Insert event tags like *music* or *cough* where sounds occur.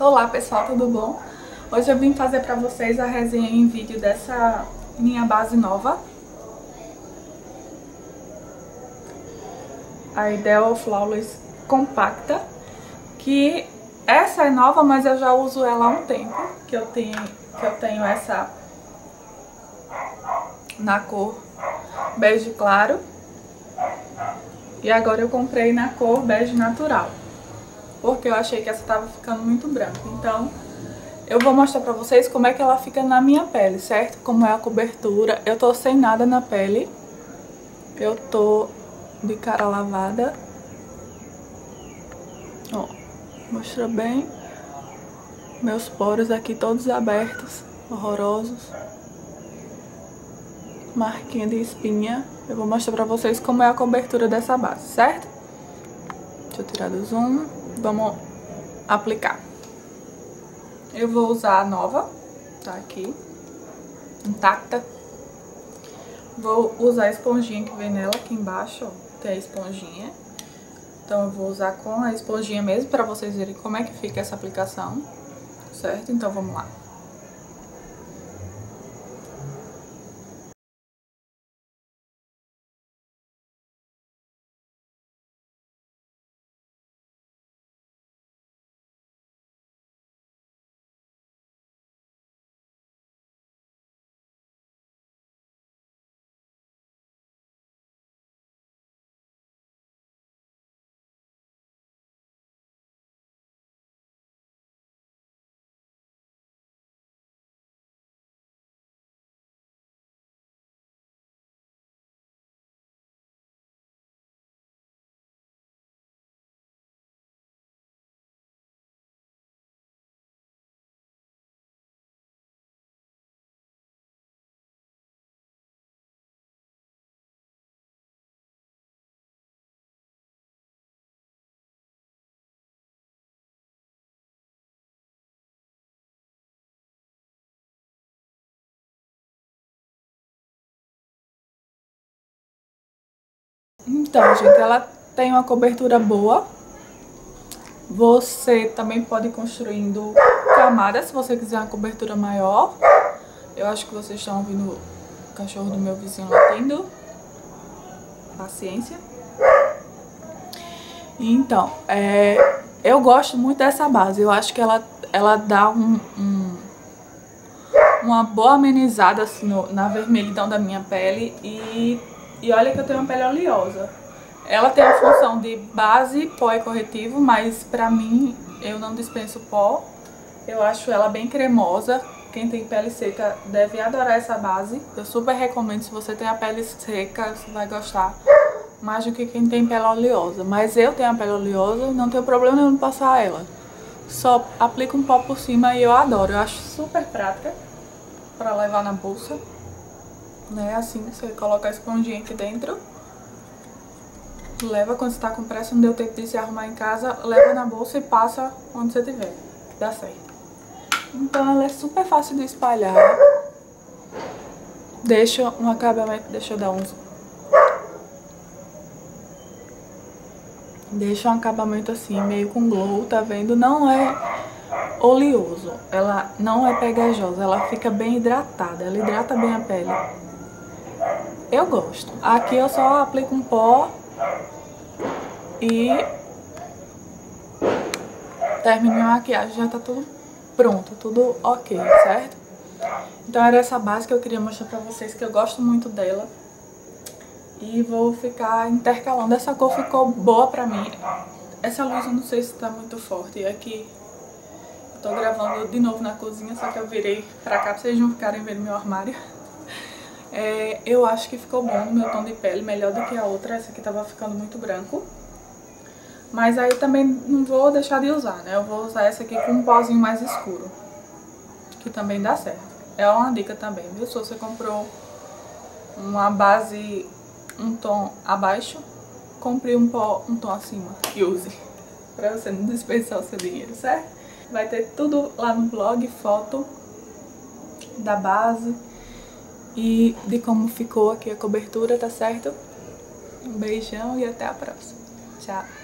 Olá pessoal, tudo bom? Hoje eu vim fazer pra vocês a resenha em vídeo dessa minha base nova. A Ideal Flawless Compacta. Que essa é nova, mas eu já uso ela há um tempo. Que eu tenho, que eu tenho essa na cor bege claro. E agora eu comprei na cor bege natural porque eu achei que essa tava ficando muito branca. Então, eu vou mostrar pra vocês como é que ela fica na minha pele, certo? Como é a cobertura. Eu tô sem nada na pele. Eu tô de cara lavada. Ó, mostra bem. Meus poros aqui todos abertos, horrorosos. Marquinha de espinha. Eu vou mostrar pra vocês como é a cobertura dessa base, certo? Deixa eu tirar do zoom. Vamos aplicar. Eu vou usar a nova, tá aqui, intacta. Vou usar a esponjinha que vem nela aqui embaixo, ó, tem a esponjinha. Então eu vou usar com a esponjinha mesmo pra vocês verem como é que fica essa aplicação, certo? Então vamos lá. Então, gente, ela tem uma cobertura boa. Você também pode ir construindo camadas se você quiser uma cobertura maior. Eu acho que vocês estão ouvindo o cachorro do meu vizinho latindo. Paciência. Então, é, eu gosto muito dessa base. Eu acho que ela, ela dá um, um uma boa amenizada assim, no, na vermelhidão da minha pele e e olha que eu tenho uma pele oleosa. Ela tem a função de base, pó e corretivo, mas pra mim eu não dispenso pó. Eu acho ela bem cremosa. Quem tem pele seca deve adorar essa base. Eu super recomendo, se você tem a pele seca, você vai gostar mais do que quem tem pele oleosa. Mas eu tenho a pele oleosa, não tenho problema nenhum em passar ela. Só aplico um pó por cima e eu adoro. Eu acho super prática pra levar na bolsa né? Assim, você coloca a esponjinha aqui dentro. Leva quando você tá com pressa, não deu tempo de se arrumar em casa, leva na bolsa e passa onde você tiver. Dá certo. Então ela é super fácil de espalhar. Deixa um acabamento, deixa eu dar. Deixa um acabamento assim, meio com glow, tá vendo? Não é oleoso, ela não é pegajosa, ela fica bem hidratada, ela hidrata bem a pele. Eu gosto. Aqui eu só aplico um pó e termino minha maquiagem. Já tá tudo pronto, tudo ok, certo? Então era essa base que eu queria mostrar pra vocês, que eu gosto muito dela. E vou ficar intercalando. Essa cor ficou boa pra mim. Essa luz eu não sei se tá muito forte. E aqui eu tô gravando de novo na cozinha, só que eu virei pra cá pra vocês não ficarem vendo meu armário. É, eu acho que ficou bom no meu tom de pele, melhor do que a outra. Essa aqui tava ficando muito branco. Mas aí também não vou deixar de usar, né? Eu vou usar essa aqui com um pozinho mais escuro. Que também dá certo. É uma dica também, viu? Se você comprou uma base um tom abaixo, compre um pó um tom acima e use. *laughs* Pra você não desperdiçar o seu dinheiro, certo? Vai ter tudo lá no blog, foto da base e de como ficou aqui a cobertura, tá certo? Um beijão e até a próxima. Tchau!